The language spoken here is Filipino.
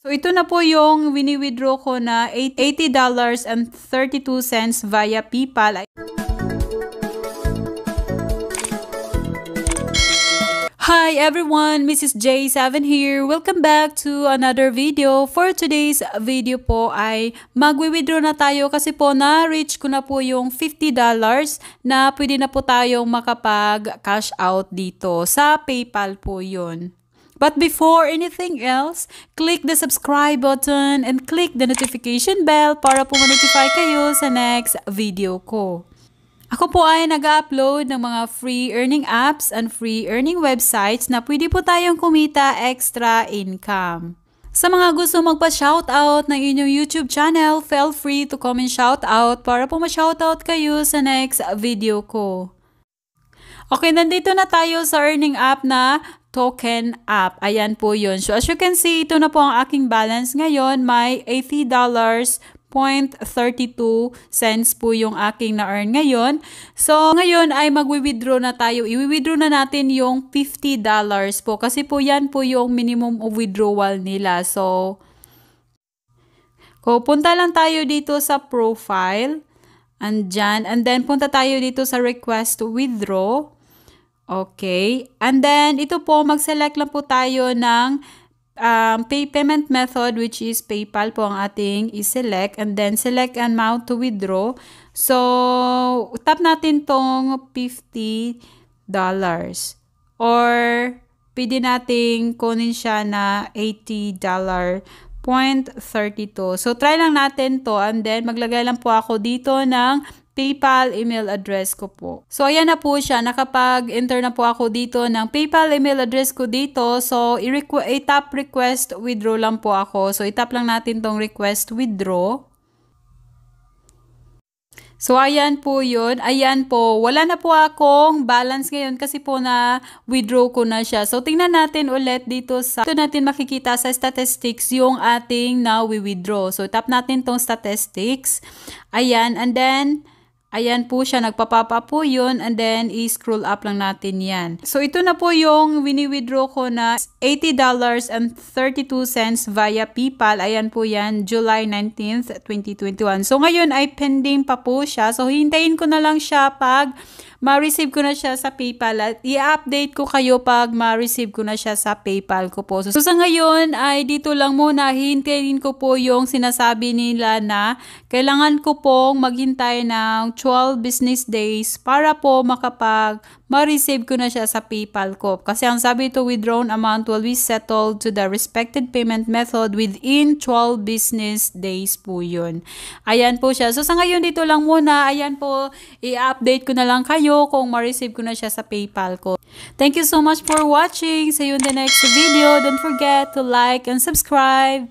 So, ito na po yung wini-withdraw ko na $80.32 via PayPal. Hi everyone, Mrs. J7 here. Welcome back to another video. For today's video po ay magwi-withdraw na tayo kasi po na-reach ko na po yung $50 na pwede na po tayong makapag-cash out dito. Sa PayPal po yun. But before anything else, click the subscribe button and click the notification bell para po ma-notify kayo sa next video ko. Ako po ay nag-upload ng mga free earning apps and free earning websites na pwede po tayong kumita extra income. Sa mga gusto magpa-shoutout ng inyong YouTube channel, feel free to comment shoutout para po ma-shoutout kayo sa next video ko. Okay, nandito na tayo sa earning app na token app. Ayan po yun. So, as you can see, ito na po ang aking balance ngayon. May $80 0.32 cents po yung aking na-earn ngayon. So, ngayon ay magwi-withdraw na tayo. I-withdraw na natin yung $50 po kasi po yan po yung minimum of withdrawal nila. So, ko punta lang tayo dito sa profile. Andyan. And then, punta tayo dito sa request to withdraw. Okay. And then, ito po, mag-select lang po tayo ng um, pay payment method which is PayPal po ang ating i-select. And then, select amount to withdraw. So, tap natin tong $50. Or, pwede nating kunin siya na $80 0.32. So, try lang natin to and then maglagay lang po ako dito ng PayPal email address ko po. So, ayan na po siya. Nakapag-enter na po ako dito ng PayPal email address ko dito. So, i-tap request withdraw lang po ako. So, itap lang natin tong request withdraw. So, ayan po yun. Ayan po. Wala na po akong balance ngayon kasi po na withdraw ko na siya. So, tingnan natin ulit dito sa, ito natin makikita sa statistics yung ating na withdraw. So, tap natin tong statistics. Ayan. And then, Ayan po siya, nagpapapa po yun and then i-scroll up lang natin yan. So ito na po yung wini-withdraw ko na $80.32 via PayPal. Ayan po yan, July 19th, 2021. So ngayon ay pending pa po siya. So hintayin ko na lang siya pag ma-receive ko na siya sa PayPal at i-update ko kayo pag ma-receive ko na siya sa PayPal ko po. So, sa ngayon ay dito lang muna hintayin ko po yung sinasabi nila na kailangan ko pong maghintay ng 12 business days para po makapag ma-receive ko na siya sa PayPal ko. Kasi ang sabi ito, withdrawn amount will be settled to the respected payment method within 12 business days po yun. Ayan po siya. So sa ngayon dito lang muna, ayan po, i-update ko na lang kayo kung ma-receive ko na siya sa PayPal ko. Thank you so much for watching. See you in the next video. Don't forget to like and subscribe.